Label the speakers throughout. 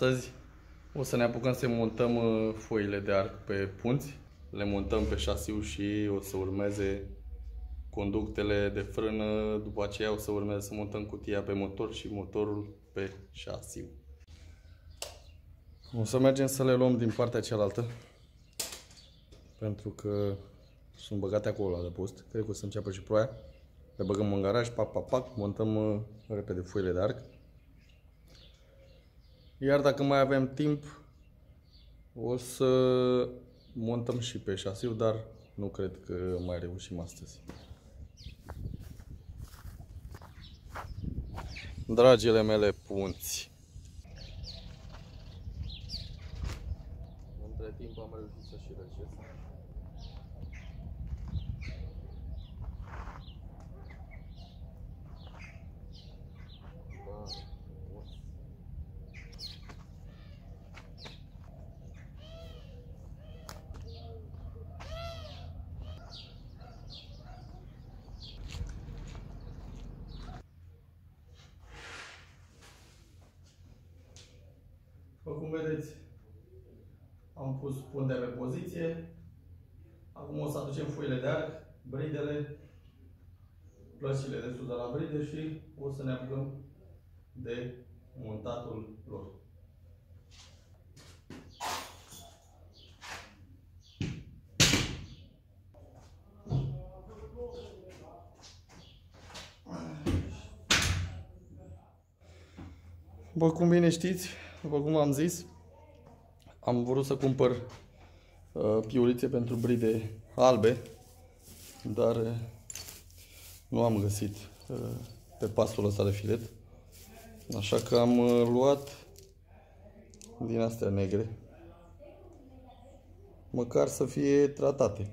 Speaker 1: Astăzi o să ne apucăm să montăm uh, foile de arc pe punți. Le montăm pe șasiu și o să urmeze conductele de frână. După aceea o să urmeze să montăm cutia pe motor și motorul pe șasiu. O să mergem să le luăm din partea cealaltă. Pentru că sunt băgate acolo la adăpost. Cred că o să înceapă și ploaia. Le băgăm în garaj, pac, pac, pac, montăm uh, repede foile de arc. Iar dacă mai avem timp, o să montăm și pe șasiu, dar nu cred că mai reușim astăzi. Dragile mele punți, între timp am reușit să și răcesc. După cum vedeți, am pus puntea pe poziție. Acum o să aducem foile de arc, bridele, plăcile de sus de la bride și o să ne apucăm de montatul lor. După cum bine știți, după cum am zis, am vrut să cumpăr uh, piulițe pentru bride albe, dar uh, nu am găsit uh, pe pasul ăsta de filet. Așa că am uh, luat din astea negre. Măcar să fie tratate.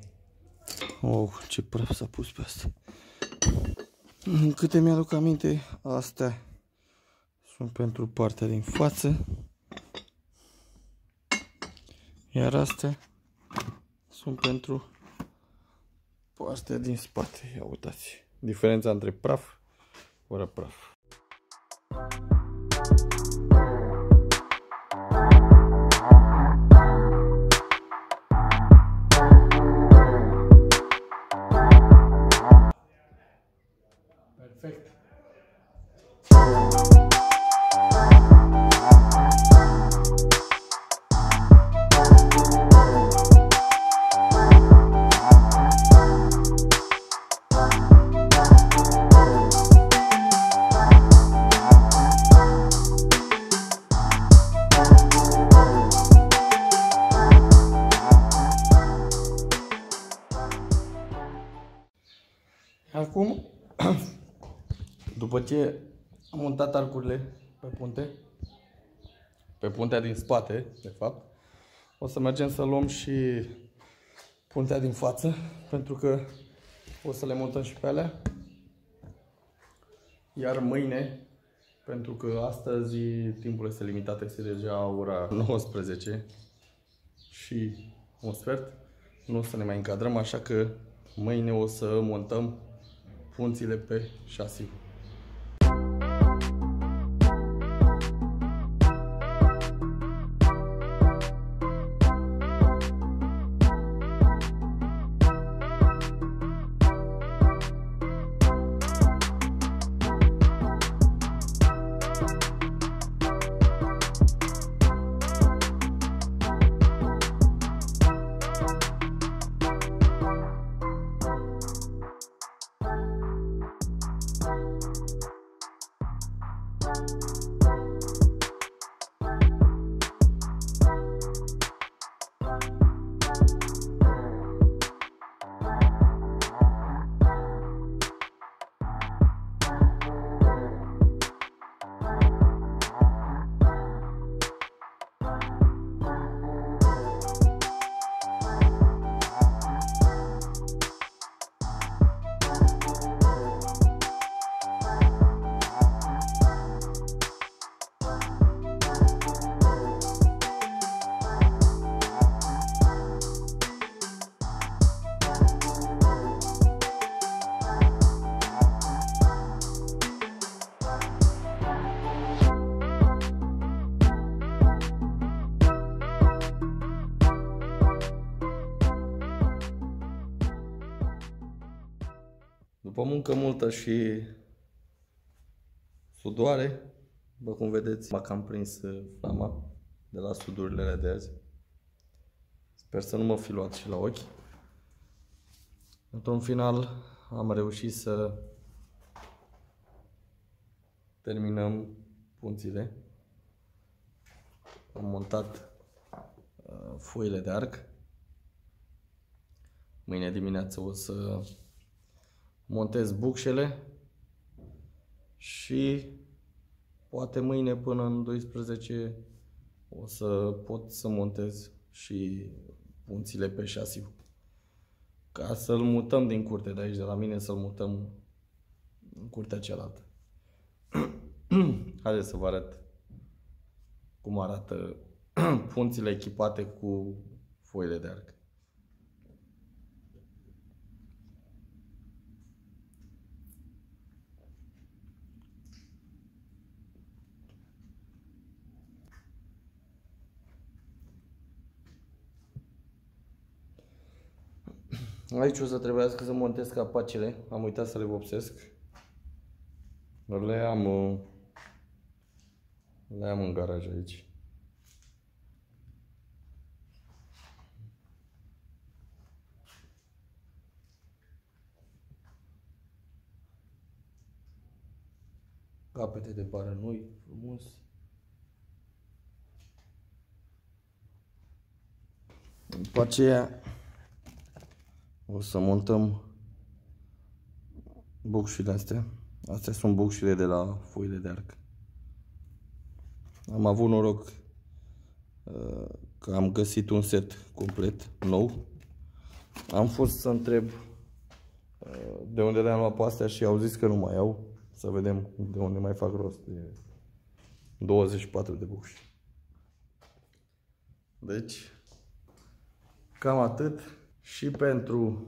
Speaker 1: Oh, ce praf s-a pus pe asta. Câte mi-aduc aminte, astea sunt pentru partea din față. Iar astea sunt pentru partea din spate. Ia uitați. Diferența între praf fără praf. Acum, după ce am montat arcurile pe punte, pe puntea din spate, de fapt, o să mergem să luăm și puntea din față, pentru că o să le montăm și pe alea. Iar mâine, pentru că astăzi timpul este limitat, este deja ora 19 și un sfert, nu o să ne mai încadrăm, așa că mâine o să montăm punțile pe șasiu. Muncă multă și sudoare, după cum vedeți, m-a cam prins flama de la sudurile de azi. Sper să nu mă fi luat și la ochi. Într-un final am reușit să terminăm punțile. Am montat uh, foile de arc. Mâine dimineață o să montez bucșele și poate mâine până în 12 o să pot să montez și punțile pe șasiu. Ca să-l mutăm din curte de aici, de la mine, să-l mutăm în curtea cealaltă. Haideți să vă arăt cum arată punțile echipate cu foile de arc. Aici o să trebuiască să montez capacele. Am uitat să le vopsesc. Le am, uh, le am în garaj aici. Capete de bară noi, frumos. După aceea o să montăm bucșile astea. Astea sunt bucșile de la foile de arc. Am avut noroc uh, că am găsit un set complet nou. Am fost să întreb uh, de unde le-am luat pe astea și au zis că nu mai au. Să vedem de unde mai fac rost de 24 de bucși. Deci, cam atât și pentru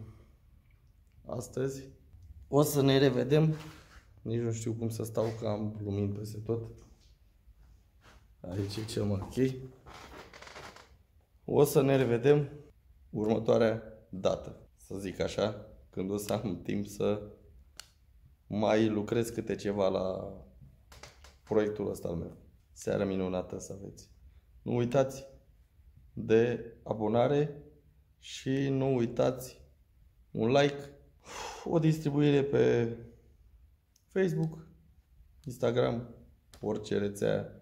Speaker 1: astăzi. O să ne revedem. Nici nu știu cum să stau, că am lumini peste tot. Aici e cel mai ok. O să ne revedem următoarea dată, să zic așa, când o să am timp să mai lucrez câte ceva la proiectul ăsta al meu. Seară minunată să aveți. Nu uitați de abonare și nu uitați un like, o distribuire pe Facebook, Instagram, orice rețea,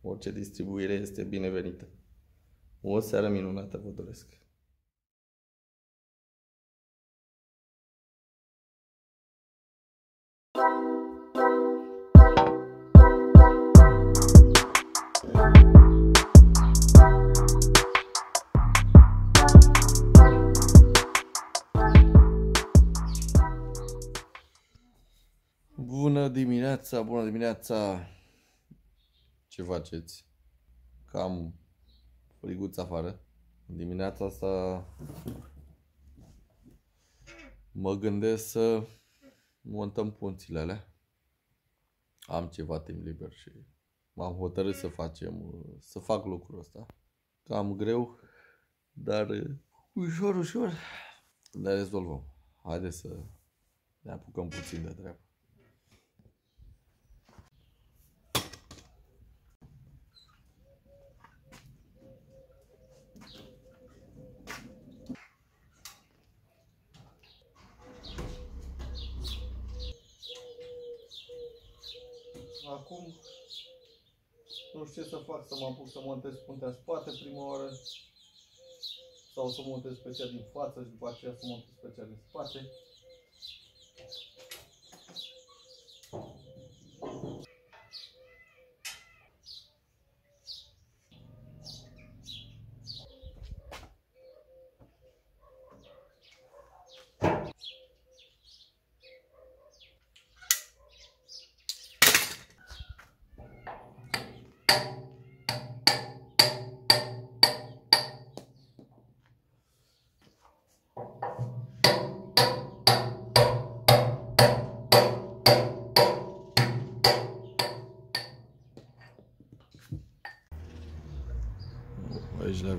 Speaker 1: orice distribuire este binevenită. O seară minunată vă doresc! Dimineața, bună dimineața! Ce faceți? Cam friguț afară. Dimineața asta mă gândesc să montăm punțile alea. Am ceva timp liber și m-am hotărât să facem, să fac lucrul ăsta. Cam greu, dar ușor, ușor ne rezolvăm. Haideți să ne apucăm puțin de treabă. Acum nu știu ce să fac, să mă apuc să montez puntea în spate prima oară sau să montez pe cea din față și după aceea să montez pe cea din spate.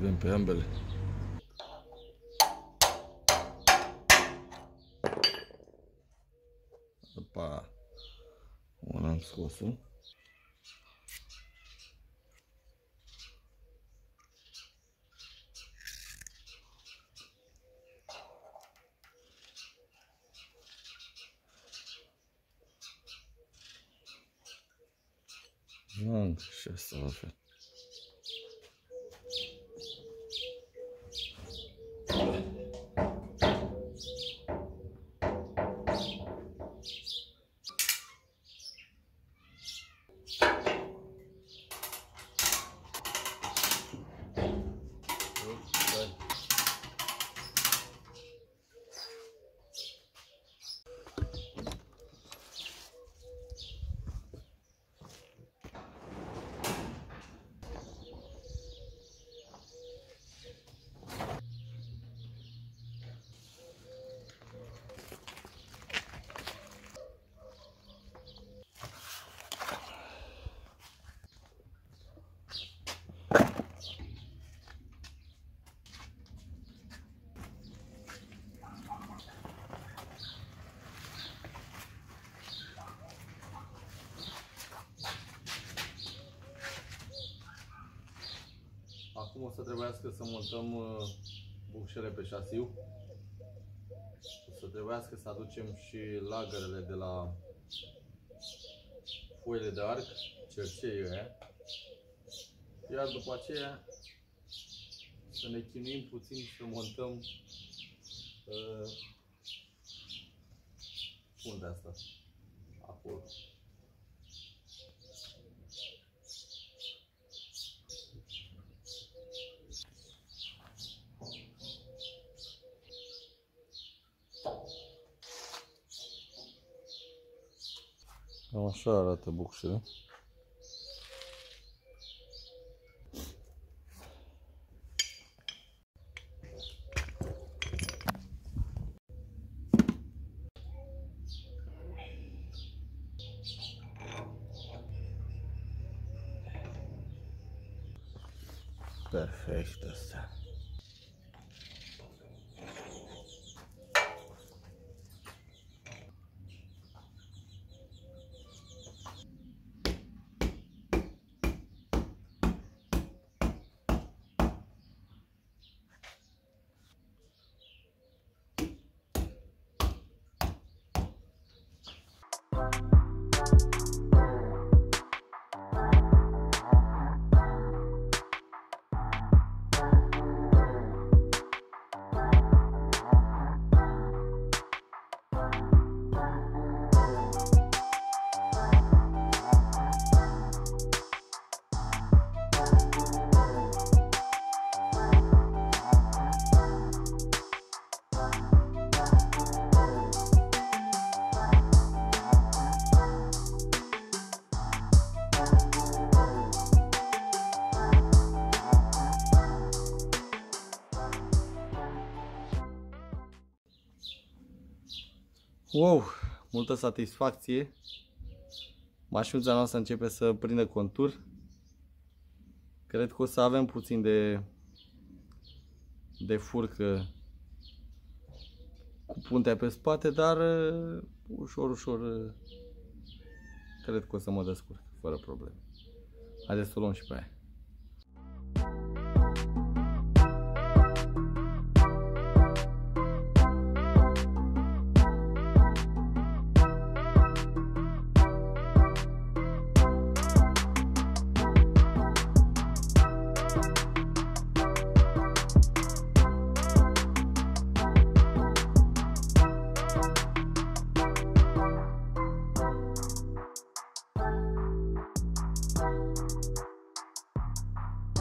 Speaker 1: avem pe ambele. Opa! Una am scos-o. Manca, și asta la fel. Trebuiască să montăm uh, bucșele pe șasiu. O să trebuiască să aducem și lagărele de la foile de arc, cerceii aia. Iar după aceea să ne chinuim puțin să montăm uh, unde asta? Acolo. Cam așa arată bucșile. Perfect Wow, multă satisfacție. Mașinuța noastră începe să prindă contur. Cred că o să avem puțin de, de furcă cu puntea pe spate, dar uh, ușor, ușor uh, cred că o să mă descurc fără probleme. Haideți să o luăm și pe aia.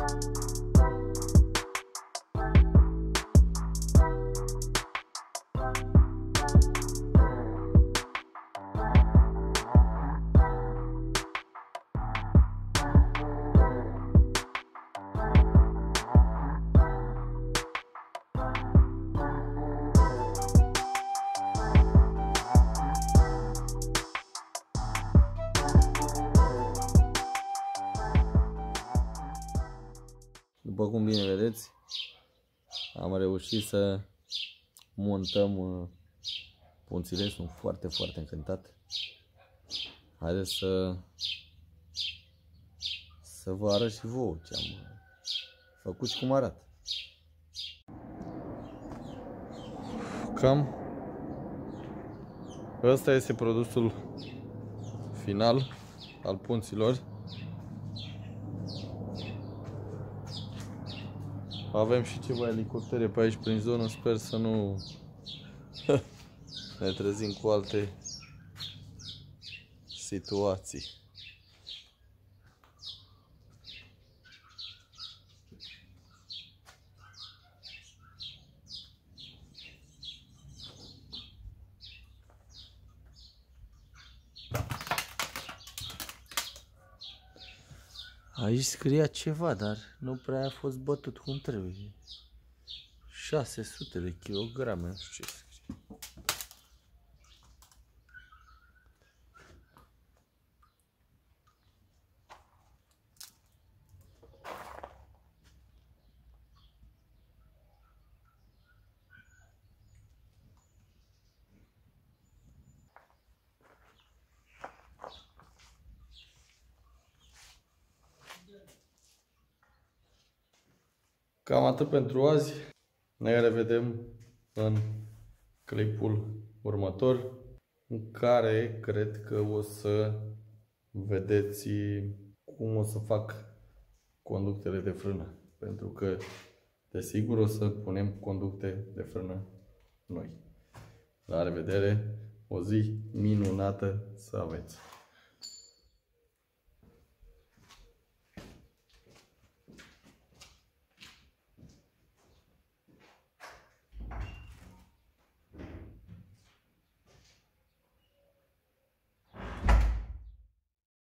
Speaker 1: După cum bine vedeți, am reușit să montăm uh, punțile, sunt foarte, foarte încântat.
Speaker 2: Haideți să să vă arăt și vouă ce am făcut și cum arată.
Speaker 1: Cam ăsta este produsul final al punților. Avem și ceva elicoptere pe aici prin zonă, sper să nu ne trezim cu alte situații.
Speaker 2: Aici scria ceva, dar nu prea a fost bătut cum trebuie. 600 de kilograme, nu știu ce scrie.
Speaker 1: Cam atât pentru azi. Ne revedem în clipul următor în care cred că o să vedeți cum o să fac conductele de frână. Pentru că, desigur, o să punem conducte de frână noi. La revedere! O zi minunată să aveți!